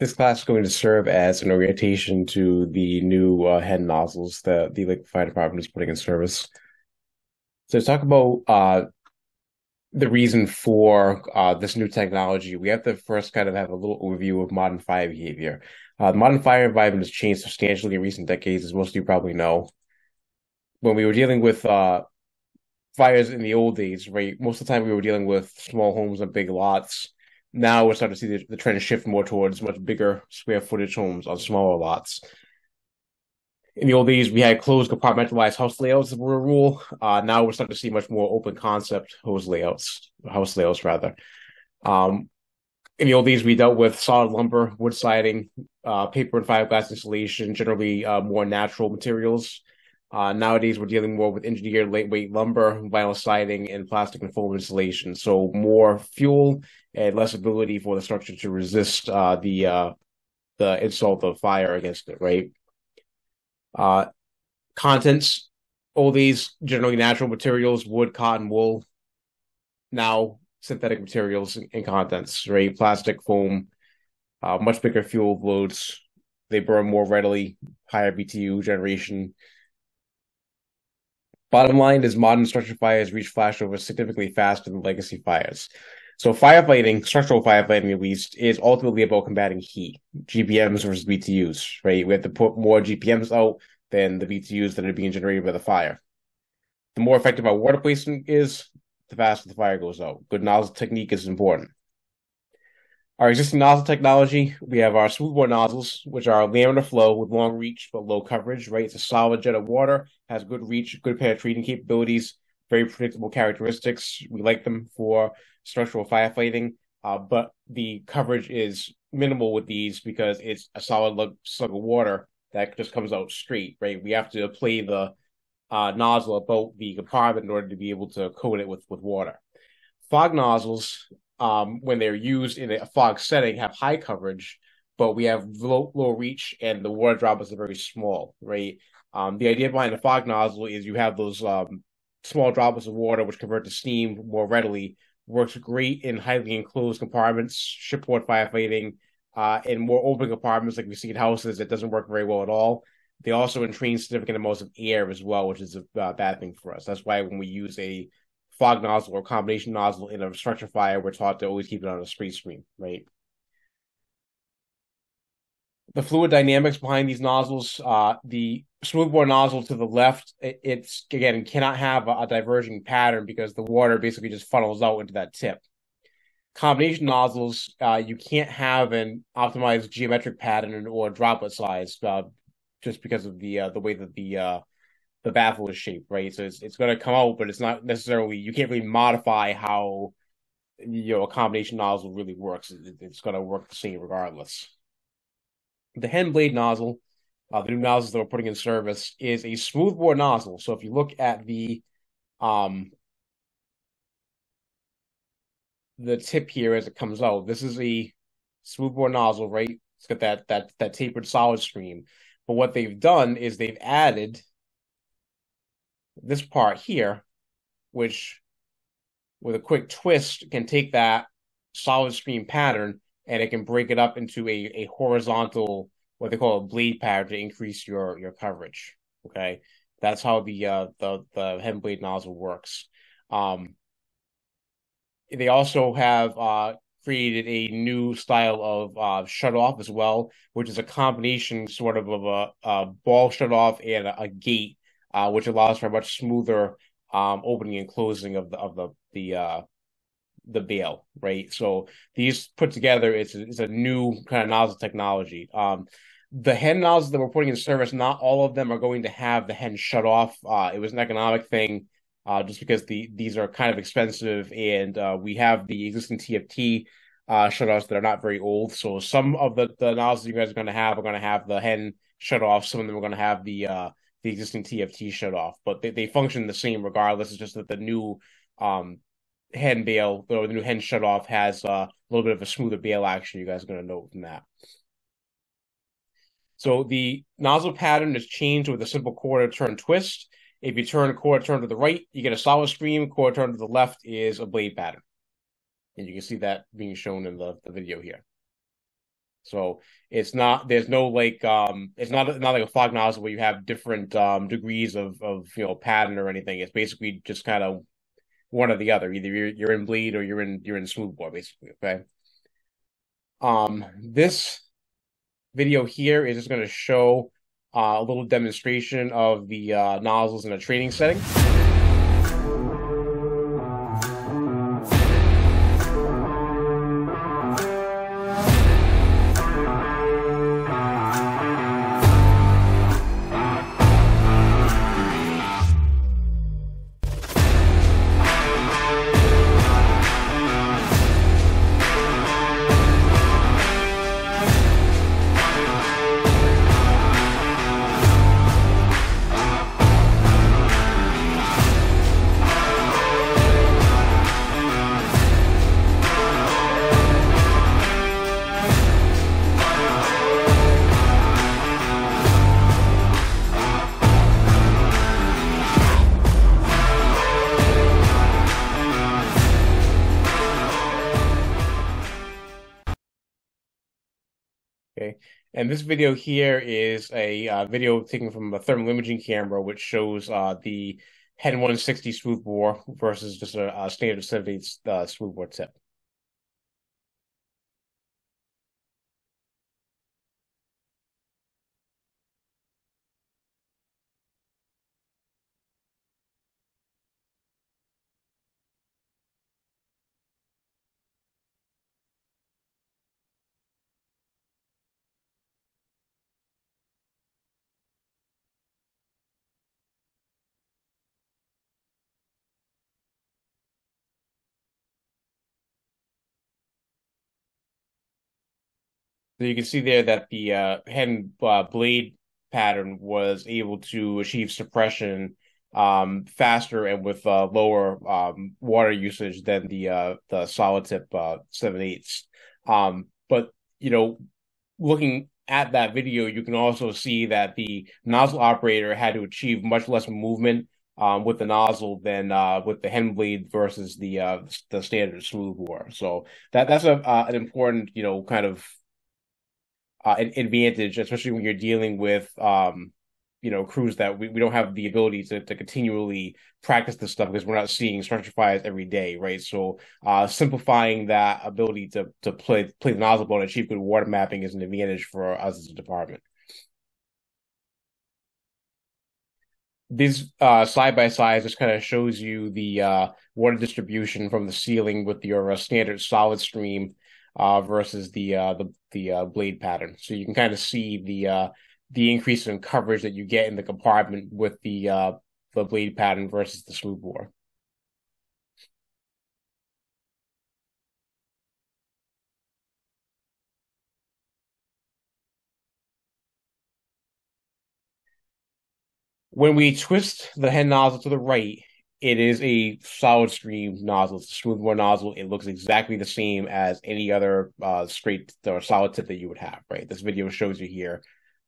This class is going to serve as an orientation to the new uh, HEN nozzles that the Fire Department is putting in service. So to talk about uh, the reason for uh, this new technology, we have to first kind of have a little overview of modern fire behavior. Uh, the modern fire environment has changed substantially in recent decades, as most of you probably know. When we were dealing with uh, fires in the old days, right, most of the time we were dealing with small homes and big lots now we're starting to see the, the trend shift more towards much bigger square footage homes on smaller lots. In the old days, we had closed compartmentalized house layouts were a rule. Uh, now we're starting to see much more open concept house layouts, house layouts rather. Um, in the old days, we dealt with solid lumber, wood siding, uh, paper and fiberglass insulation, generally uh, more natural materials. Uh, nowadays, we're dealing more with engineered lightweight lumber, vinyl siding, and plastic and foam insulation. So more fuel and less ability for the structure to resist uh, the uh, the insult of fire against it. Right. Uh, contents: all these generally natural materials, wood, cotton, wool. Now synthetic materials and contents, right? Plastic, foam, uh, much bigger fuel loads. They burn more readily, higher BTU generation Bottom line is modern structural fires reach flashover significantly faster than legacy fires. So firefighting, structural firefighting at least, is ultimately about combating heat, GPMs versus BTUs, right? We have to put more GPMs out than the BTUs that are being generated by the fire. The more effective our water placement is, the faster the fire goes out. Good nozzle technique is important. Our existing nozzle technology, we have our smoothbore nozzles, which are laminar flow with long reach but low coverage, right? It's a solid jet of water, has good reach, good penetrating capabilities, very predictable characteristics. We like them for structural firefighting, uh, but the coverage is minimal with these because it's a solid slug of water that just comes out straight, right? We have to play the uh, nozzle about the compartment in order to be able to coat it with, with water. Fog nozzles um, when they're used in a fog setting, have high coverage, but we have low, low reach and the water droplets are very small, right? Um, the idea behind the fog nozzle is you have those um, small droplets of water which convert to steam more readily. Works great in highly enclosed compartments, shipboard firefighting, uh, in more open compartments like we see in houses. It doesn't work very well at all. They also entrain significant amounts of air as well, which is a uh, bad thing for us. That's why when we use a fog nozzle or combination nozzle in a structure fire, we're taught to always keep it on a straight stream, right? The fluid dynamics behind these nozzles, uh, the smoothbore nozzle to the left, it, it's again cannot have a, a diverging pattern because the water basically just funnels out into that tip. Combination nozzles, uh, you can't have an optimized geometric pattern or droplet size uh, just because of the uh, the way that the uh, the baffle is shaped, right? So it's it's going to come out, but it's not necessarily you can't really modify how you know a combination nozzle really works. It, it's going to work the same regardless. The HEN blade nozzle, uh, the new nozzles that we're putting in service, is a smoothbore nozzle. So if you look at the um the tip here as it comes out, this is a smoothbore nozzle, right? It's got that that that tapered solid stream. But what they've done is they've added this part here, which with a quick twist can take that solid stream pattern and it can break it up into a, a horizontal, what they call a blade pattern to increase your, your coverage. Okay. That's how the, uh, the, the HEN blade nozzle works. Um, they also have, uh, created a new style of uh, shut off as well, which is a combination sort of of a, a ball shut off and a, a gate uh, which allows for a much smoother um, opening and closing of the of the the uh, the bail, right? So these put together, it's a, it's a new kind of nozzle technology. Um, the HEN nozzles that we're putting in service, not all of them are going to have the HEN shut off. Uh, it was an economic thing, uh, just because the these are kind of expensive, and uh, we have the existing TFT uh, shutoffs that are not very old. So some of the the nozzles you guys are going to have are going to have the HEN shut off. Some of them are going to have the uh, the existing TFT shut off, but they, they function the same regardless. It's just that the new um, HEN bail or the new HEN shut off has uh, a little bit of a smoother bail action. You guys are going to note from that. So the nozzle pattern is changed with a simple quarter turn twist. If you turn quarter turn to the right, you get a solid stream. Quarter turn to the left is a blade pattern. And you can see that being shown in the, the video here. So it's not there's no like um it's not not like a fog nozzle where you have different um degrees of of you know pattern or anything. It's basically just kind of one or the other. Either you're you're in blade or you're in you're in smoothbore, basically. Okay. Um, this video here is just going to show uh, a little demonstration of the uh, nozzles in a training setting. And this video here is a uh, video taken from a thermal imaging camera, which shows uh, the HEN 160 smoothbore versus just a, a standard 78 uh, smoothbore tip. So you can see there that the uh, HEN uh, blade pattern was able to achieve suppression um, faster and with uh, lower um, water usage than the uh, the solid tip uh, seven eighths. Um, but you know, looking at that video, you can also see that the nozzle operator had to achieve much less movement um, with the nozzle than uh, with the HEN blade versus the uh, the standard smooth bore. So that that's a uh, an important you know kind of uh, an advantage, especially when you're dealing with um, you know crews that we, we don't have the ability to, to continually practice this stuff because we're not seeing structure fires every day right? So uh, simplifying that ability to to play play the nozzle ball and achieve good water mapping is an advantage for us as a department. These uh, side by sides just kind of shows you the uh, water distribution from the ceiling with your uh, standard solid stream uh, versus the uh, the the uh, blade pattern. So you can kind of see the uh, the increase in coverage that you get in the compartment with the uh, the blade pattern versus the smooth bore. When we twist the HEN nozzle to the right, it is a solid stream nozzle. It's a smoothbore nozzle. It looks exactly the same as any other uh, straight or solid tip that you would have, right? This video shows you here.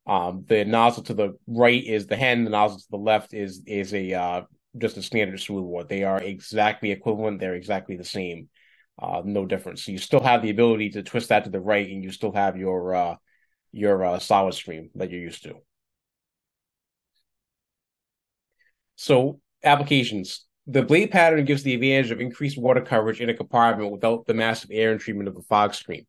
Um, the nozzle to the right is the HEN. The nozzle to the left is is a uh, just a standard smoothbore. They are exactly equivalent. They're exactly the same. Uh, no difference. So you still have the ability to twist that to the right, and you still have your uh, your uh, solid stream that you're used to. So applications. The blade pattern gives the advantage of increased water coverage in a compartment without the massive air entrainment of a fog screen.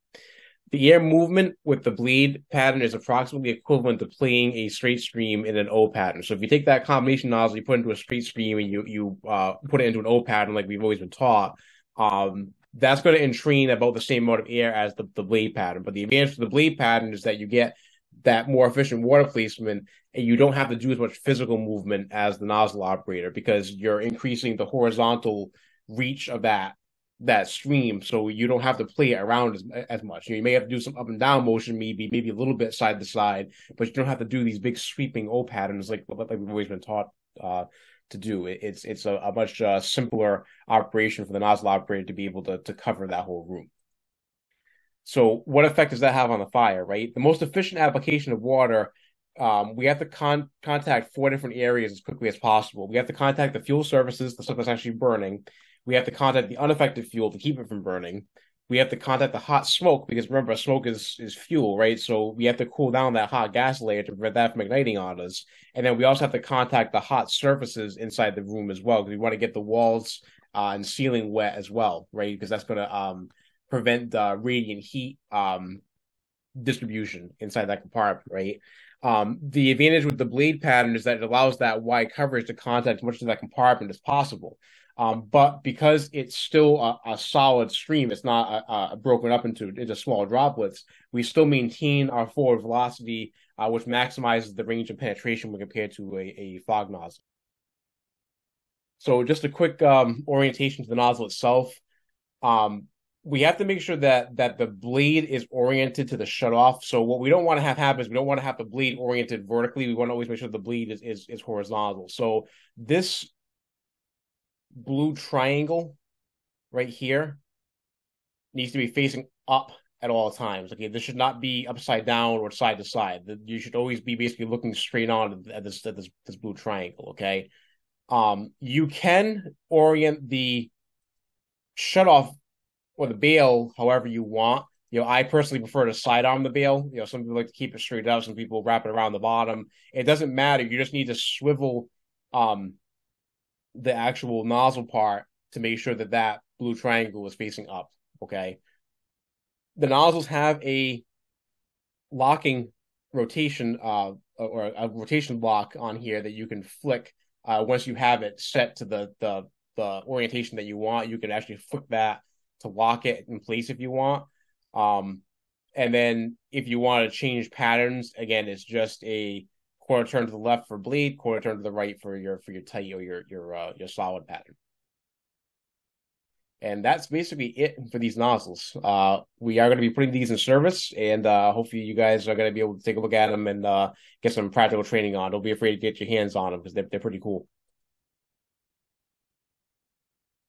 The air movement with the blade pattern is approximately equivalent to playing a straight stream in an O pattern. So if you take that combination nozzle, you put into a straight stream, and you you uh, put it into an O pattern like we've always been taught, um, that's going to entrain about the same amount of air as the, the blade pattern. But the advantage of the blade pattern is that you get that more efficient water placement and you don't have to do as much physical movement as the nozzle operator because you're increasing the horizontal reach of that that stream. So you don't have to play it around as, as much. You, may have to do some up and down motion maybe maybe a little bit side to side but you don't have to do these big sweeping o patterns like like we've always been taught uh, to do. It's it's a, a much uh, simpler operation for the nozzle operator to be able to to cover that whole room so what effect does that have on the fire, right? The most efficient application of water, um, we have to con- contact four different areas as quickly as possible. We have to contact the fuel surfaces, the stuff that's actually burning. We have to contact the unaffected fuel to keep it from burning. We we have to contact the hot smoke because remember, smoke is is fuel, right? So we have to cool down that hot gas layer to prevent that from igniting on us. And then we also have to contact the hot surfaces inside the room as well because we want to get the walls uh, and ceiling wet as well, right? Because that's going to um, prevent uh, radiant heat um, distribution inside that compartment, right? Um, the advantage with the blade pattern is that it allows that wide coverage to contact as much of that compartment as possible. Um, but because it's still a, a, solid stream, it's not a, a broken up into into small droplets. We still maintain our forward velocity, uh, which maximizes the range of penetration when compared to a, a fog nozzle. So, just a quick um, orientation to the nozzle itself. Um, we have to make sure that that the blade is oriented to the shutoff. So what we don't want to have happen is we don't want to have the blade oriented vertically. We want to always make sure the blade is is, is horizontal. So this blue triangle right here needs to be facing up at all times. Okay, this should not be upside down or side to side. You should always be basically looking straight on at this at this, this blue triangle. Okay, um, you can orient the shutoff or the bail however you want. You know, I personally prefer to sidearm the bail. You know, some people like to keep it straight up, some people wrap it around the bottom. It doesn't matter. You just need to swivel um the actual nozzle part to make sure that that blue triangle is facing up. Okay. The nozzles have a locking rotation uh or a rotation block on here that you can flick uh once you have it set to the the the orientation that you want you can actually flick that to lock it in place if you want. Um, and then if you want to change patterns, again, it's just a quarter turn to the left for blade, quarter turn to the right for your for your tight or your your uh, your solid pattern. And that's basically it for these nozzles. Uh, we are going to be putting these in service, and uh, hopefully you guys are going to be able to take a look at them and uh, get some practical training on. Don't be afraid to get your hands on them because they're, they're pretty cool.